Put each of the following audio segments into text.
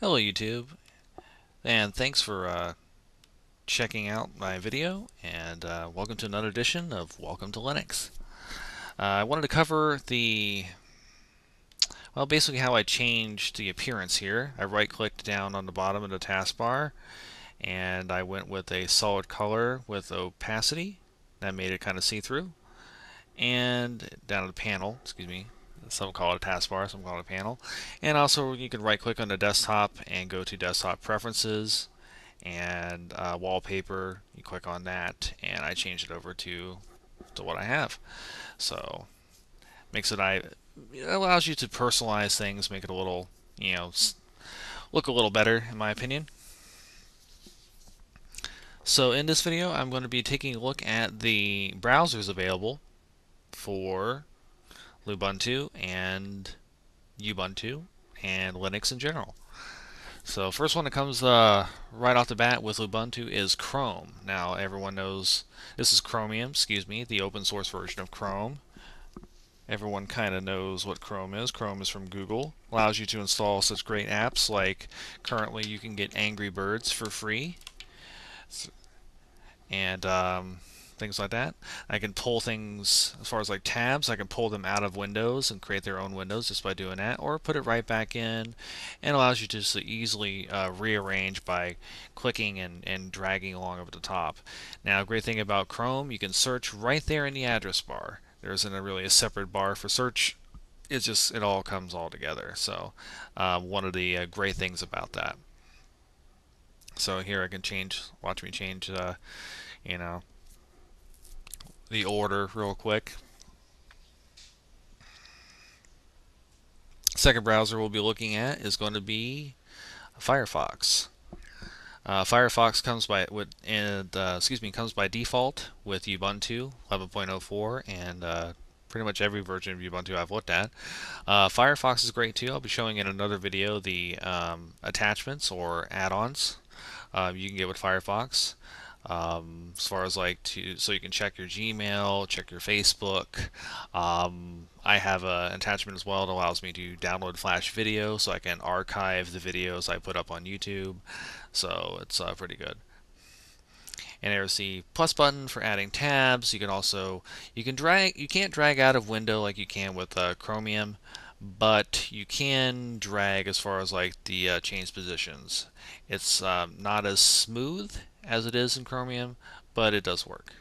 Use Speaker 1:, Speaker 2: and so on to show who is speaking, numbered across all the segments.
Speaker 1: Hello YouTube, and thanks for uh, checking out my video, and uh, welcome to another edition of Welcome to Linux. Uh, I wanted to cover the, well basically how I changed the appearance here. I right clicked down on the bottom of the taskbar, and I went with a solid color with opacity, that made it kind of see-through, and down at the panel, excuse me, some call it a taskbar, some call it a panel. And also you can right click on the desktop and go to desktop preferences and uh, wallpaper. You click on that and I change it over to to what I have. So makes it I it allows you to personalize things, make it a little, you know, look a little better in my opinion. So in this video, I'm going to be taking a look at the browsers available for Lubuntu and Ubuntu and Linux in general. So first one that comes uh, right off the bat with Ubuntu is Chrome. Now everyone knows this is Chromium, excuse me, the open source version of Chrome. Everyone kind of knows what Chrome is. Chrome is from Google. Allows you to install such great apps like currently you can get Angry Birds for free. And um, things like that. I can pull things as far as like tabs, I can pull them out of Windows and create their own windows just by doing that, or put it right back in and allows you to just easily uh, rearrange by clicking and, and dragging along over the top. Now, great thing about Chrome, you can search right there in the address bar. There isn't a really a separate bar for search. It's just, it all comes all together. So, uh, one of the uh, great things about that. So here I can change, watch me change, uh, you know, the order real quick. Second browser we'll be looking at is going to be Firefox. Uh, Firefox comes by with and uh, excuse me comes by default with Ubuntu 11.04 and uh, pretty much every version of Ubuntu I've looked at. Uh, Firefox is great too. I'll be showing in another video the um, attachments or add-ons uh, you can get with Firefox um, as far as like to so you can check your Gmail, check your Facebook. Um, I have an attachment as well that allows me to download Flash video, so I can archive the videos I put up on YouTube. So it's uh, pretty good. And there's the plus button for adding tabs. You can also you can drag you can't drag out of window like you can with uh, Chromium, but you can drag as far as like the uh, change positions. It's um, not as smooth as it is in Chromium, but it does work.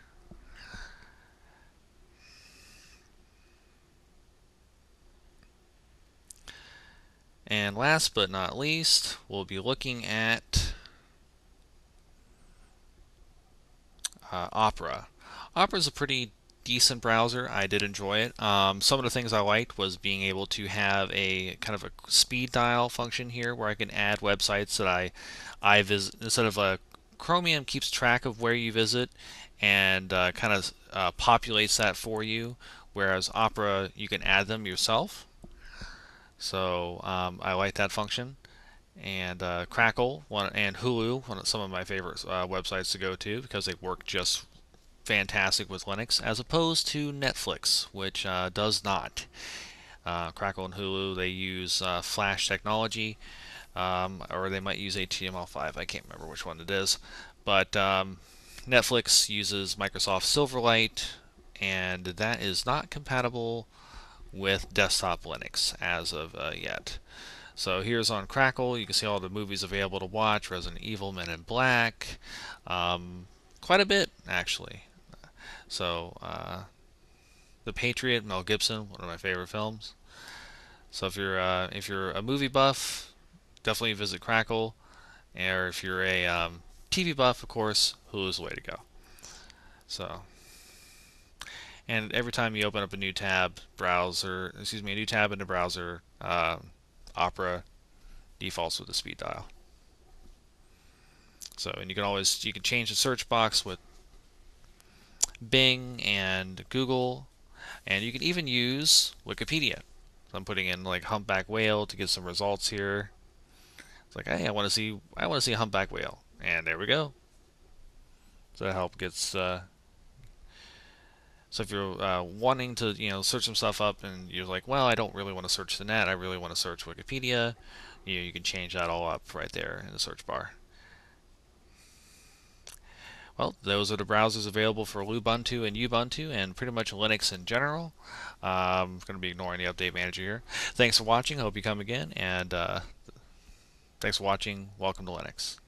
Speaker 1: And last but not least, we'll be looking at uh, Opera. Opera is a pretty decent browser. I did enjoy it. Um, some of the things I liked was being able to have a kind of a speed dial function here where I can add websites that I I visit instead of a Chromium keeps track of where you visit and uh, kind of uh, populates that for you, whereas Opera you can add them yourself. So um, I like that function. And uh, Crackle one, and Hulu, one of some of my favorite uh, websites to go to because they work just fantastic with Linux, as opposed to Netflix, which uh, does not. Uh, Crackle and Hulu they use Flash technology um, or they might use HTML5. I can't remember which one it is, but um, Netflix uses Microsoft Silverlight, and that is not compatible with desktop Linux as of uh, yet. So here's on Crackle, you can see all the movies available to watch, Resident Evil, Men in Black, um, quite a bit actually. So uh, The Patriot, Mel Gibson, one of my favorite films. So if you're uh, if you're a movie buff, definitely visit Crackle. Or if you're a um, TV buff, of course, Hulu's the way to go. So, and every time you open up a new tab, browser, excuse me, a new tab in the browser, uh, Opera defaults with the speed dial. So, and you can always you can change the search box with Bing and Google, and you can even use Wikipedia. So I'm putting in like humpback whale to get some results here. It's like, hey, I want to see, I want to see a humpback whale, and there we go. So that help gets. Uh, so if you're uh, wanting to, you know, search some stuff up, and you're like, well, I don't really want to search the net. I really want to search Wikipedia. you know, you can change that all up right there in the search bar. Well, those are the browsers available for Lubuntu and Ubuntu and pretty much Linux in general. Um, I'm going to be ignoring the update manager here. Thanks for watching. I hope you come again. And uh, thanks for watching. Welcome to Linux.